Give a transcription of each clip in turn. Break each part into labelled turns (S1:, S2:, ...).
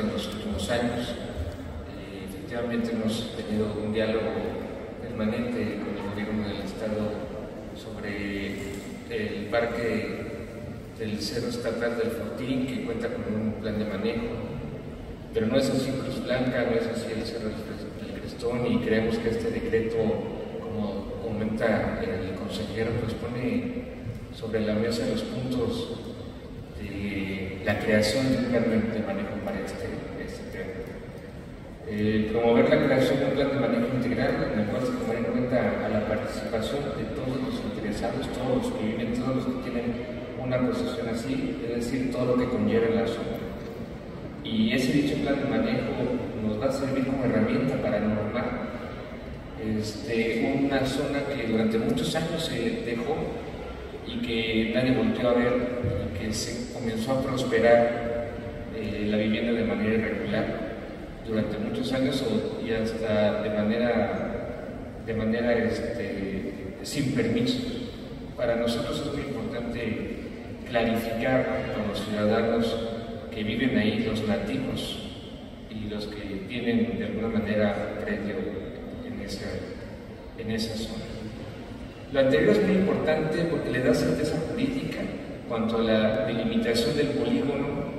S1: en los últimos años. Eh, efectivamente hemos tenido un diálogo permanente con el gobierno del Estado sobre el parque del Cerro Estatal del Fortín, que cuenta con un plan de manejo, pero no es así Cruz Blanca, no es así el Cerro del Crestón, y creemos que este decreto, como comenta el consejero, pues pone sobre la mesa los puntos de la creación de un plan de manejo este, este tema. Eh, promover la creación de un plan de manejo integral en el cual se tomará en cuenta a la participación de todos los interesados, todos los que viven, todos los que tienen una posición así, es decir, todo lo que conlleva la zona. Y ese dicho plan de manejo nos va a servir como herramienta para normar este, una zona que durante muchos años se dejó y que nadie volvió a ver y que se comenzó a prosperar eh, la vivienda de manera irregular durante muchos años y hasta de manera, de manera este, sin permiso. Para nosotros es muy importante clarificar con los ciudadanos que viven ahí, los nativos y los que tienen de alguna manera predio en esa, en esa zona. Lo anterior es muy importante porque le da certeza política cuanto a la delimitación del polígono,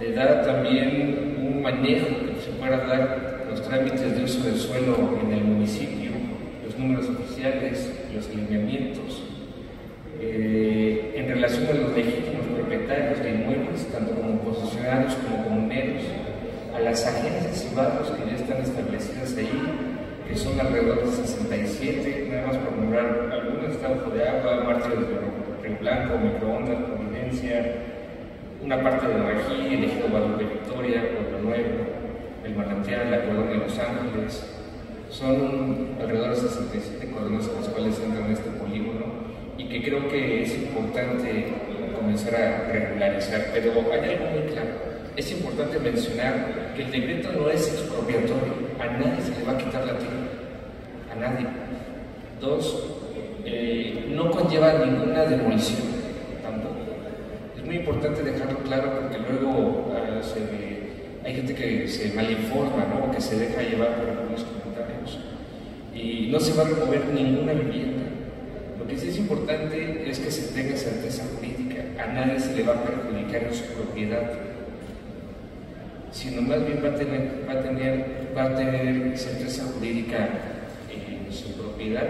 S1: le da también un manejo que se pueda dar los trámites de uso del suelo en el municipio, los números oficiales, los lineamientos, eh, en relación a los legítimos propietarios de inmuebles, tanto como posicionados como comuneros, a las agencias y barrios que ya están establecidas ahí, que son alrededor de 67, nada más por nombrar algunos, estados de Agua, Marte de Río Blanco, Microondas, Providencia, una parte de Bají, el Ejido Guadalupe Victoria, Pueblo Nuevo, el Manantial, la Colonia de Los Ángeles. Son alrededor de 67 colonias a las cuales entran en este polígono y que creo que es importante comenzar a regularizar, pero hay algo muy claro. Es importante mencionar que el decreto no es expropiatorio, a nadie se le va a quitar la tierra, a nadie. Dos, eh, no conlleva ninguna demolición, muy importante dejarlo claro porque luego ah, hay gente que se malinforma, ¿no? que se deja llevar por algunos comentarios. Y no se va a remover ninguna vivienda. Lo que sí es importante es que se tenga certeza jurídica. A nadie se le va a perjudicar en su propiedad sino más bien va a tener, va a tener, va a tener certeza jurídica en su propiedad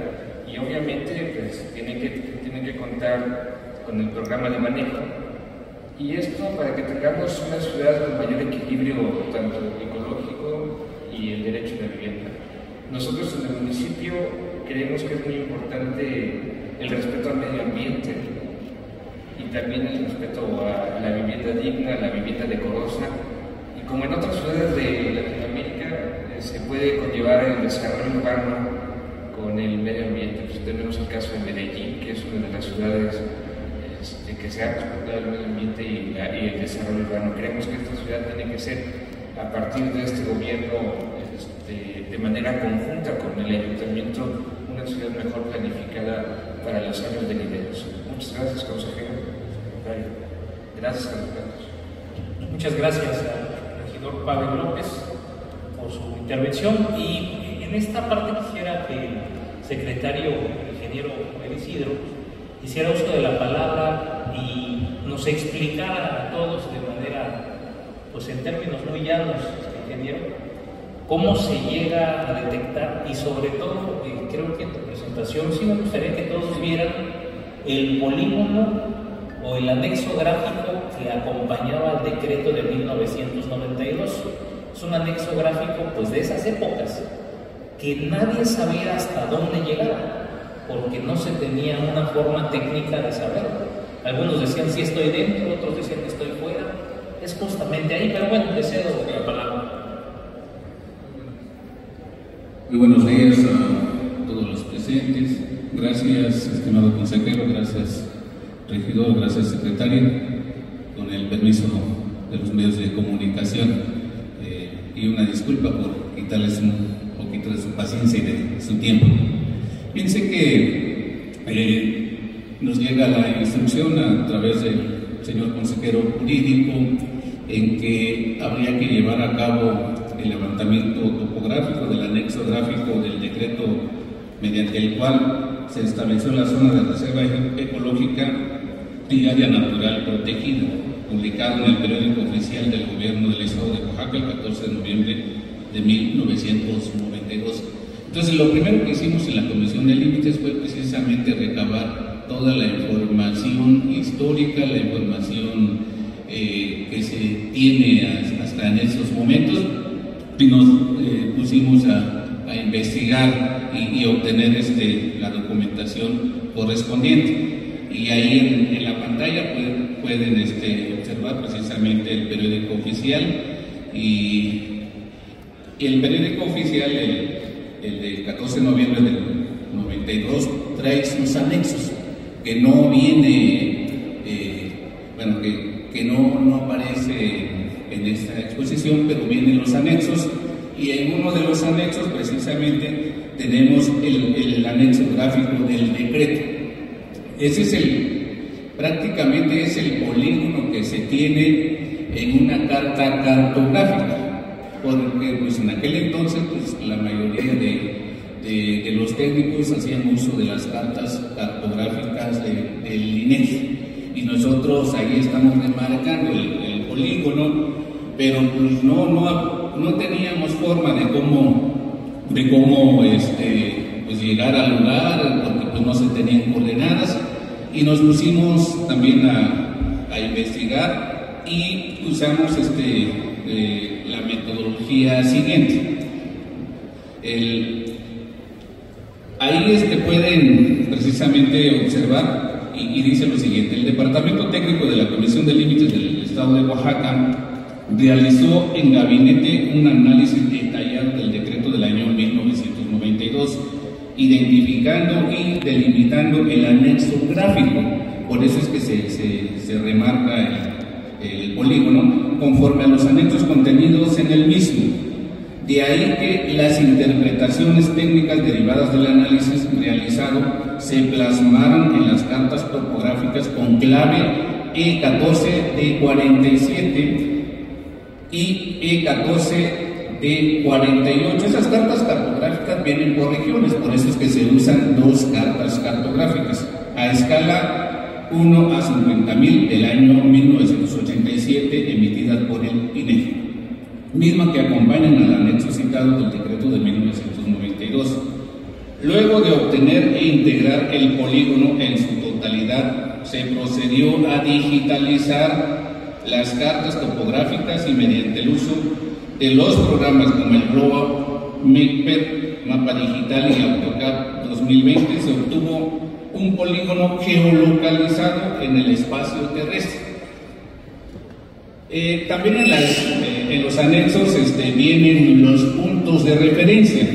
S1: y obviamente pues, tiene, que, tiene que contar con el programa de manejo. Y esto para que tengamos una ciudad con mayor equilibrio tanto ecológico y el derecho de vivienda. Nosotros en el municipio creemos que es muy importante el respeto al medio ambiente y también el respeto a la vivienda digna, la vivienda decorosa como en otras ciudades de Latinoamérica, eh, se puede conllevar el desarrollo urbano con el medio ambiente. Pues tenemos el caso de Medellín, que es una de las ciudades este, que se ha respetado el medio ambiente y, el desarrollo urbano. Creemos que esta ciudad tiene que ser, a partir de este gobierno, este, de manera conjunta con el ayuntamiento, una ciudad mejor planificada para los años venideros. Muchas gracias, consejero. Gracias,
S2: Muchas gracias Pablo López por su intervención y en esta parte quisiera que el secretario, ingeniero Isidro, hiciera uso de la palabra y nos explicara a todos de manera, pues en términos muy llanos, ingeniero, cómo se llega a detectar y sobre todo, creo que en tu presentación sí me gustaría que todos vieran el polígono o el anexo gráfico que acompañaba al decreto de 1992. Es un anexo gráfico pues de esas épocas que nadie sabía hasta dónde llegar porque no se tenía una forma técnica de saber. Algunos decían si estoy dentro, otros decían que estoy fuera. Es justamente ahí, pero bueno, le cedo la palabra.
S3: Muy buenos días a todos los presentes. Gracias, estimado consejero, gracias regidor, gracias secretario, con el permiso de los medios de comunicación eh, y una disculpa por quitarles un poquito de su paciencia y de su tiempo. Piense que eh, nos llega la instrucción a través del señor consejero jurídico en que habría que llevar a cabo el levantamiento topográfico del anexo gráfico del decreto mediante el cual se estableció la zona de reserva ecológica y área natural protegida, publicado en el periódico oficial del gobierno del estado de Oaxaca el 14 de noviembre de 1992. Entonces, lo primero que hicimos en la Comisión de Límites fue precisamente recabar toda la información histórica, la información eh, que se tiene hasta en esos momentos, y nos eh, pusimos a, investigar y, obtener este, la documentación correspondiente. Y ahí en, la pantalla pueden, este, observar precisamente el periódico oficial y el periódico oficial, el de 14 de noviembre del 92, trae sus anexos, que no viene, eh, bueno, que, que no, no aparece en esta exposición, pero vienen los anexos y en uno de los anexos precisamente tenemos el, el anexo gráfico del decreto. Ese es el, prácticamente es el polígono que se tiene en una carta cartográfica, porque pues en aquel entonces pues, la mayoría de, de, los técnicos hacían uso de las cartas cartográficas del INEGI. Y nosotros ahí estamos remarcando el, el polígono, pero pues no, no, no teníamos forma de cómo, de cómo este, pues llegar al lugar, porque pues no se tenían coordenadas, y nos pusimos también a, a investigar y usamos este, eh, la metodología siguiente. Ahí pueden precisamente observar y, dice lo siguiente, el Departamento Técnico de la Comisión de Límites del Estado de Oaxaca realizó en gabinete un análisis detallado del decreto del año 1992, identificando y delimitando el anexo gráfico, por eso es que se, se, remarca el polígono, conforme a los anexos contenidos en el mismo. De ahí que las interpretaciones técnicas derivadas del análisis realizado se plasmaron en las cartas topográficas con clave E14 de 47 y E14 de 48. Esas cartas cartográficas vienen por regiones, por eso es que se usan dos cartas cartográficas a escala 1 a 50.000 del año 1987 emitidas por el INEGI, misma que acompañan al anexo citado del decreto de 1992. Luego de obtener e integrar el polígono en su totalidad, se procedió a digitalizar las cartas topográficas y mediante el uso de los programas como el Global Mapper, Mapa Digital y AutoCAD 2020 se obtuvo un polígono geolocalizado en el espacio terrestre. Eh, también en, eh, los anexos este, vienen los puntos de referencia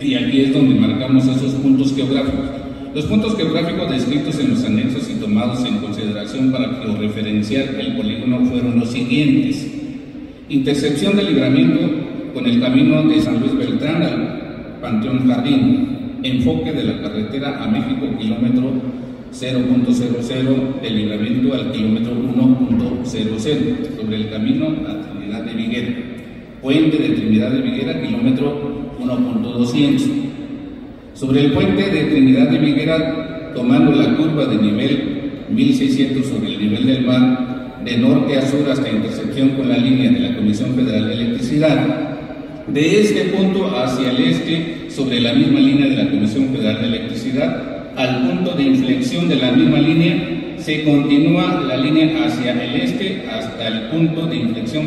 S3: y aquí es donde marcamos esos puntos geográficos. Los puntos geográficos descritos en los anexos y tomados en consideración para georreferenciar el polígono fueron los siguientes. Intersección del libramiento con el camino de San Luis Beltrán al Panteón Jardín. Enfoque de la carretera a México, kilómetro 0.00 del libramiento al kilómetro 1.00 sobre el camino a Trinidad de Viguera. Puente de Trinidad de Viguera, kilómetro 1.200 sobre el puente de Trinidad de Viguera, tomando la curva de nivel 1600 sobre el nivel del mar, de norte a sur hasta intersección con la línea de la Comisión Federal de Electricidad. De este punto hacia el este, sobre la misma línea de la Comisión Federal de Electricidad, al punto de inflexión de la misma línea, se continúa la línea hacia el este hasta el punto de inflexión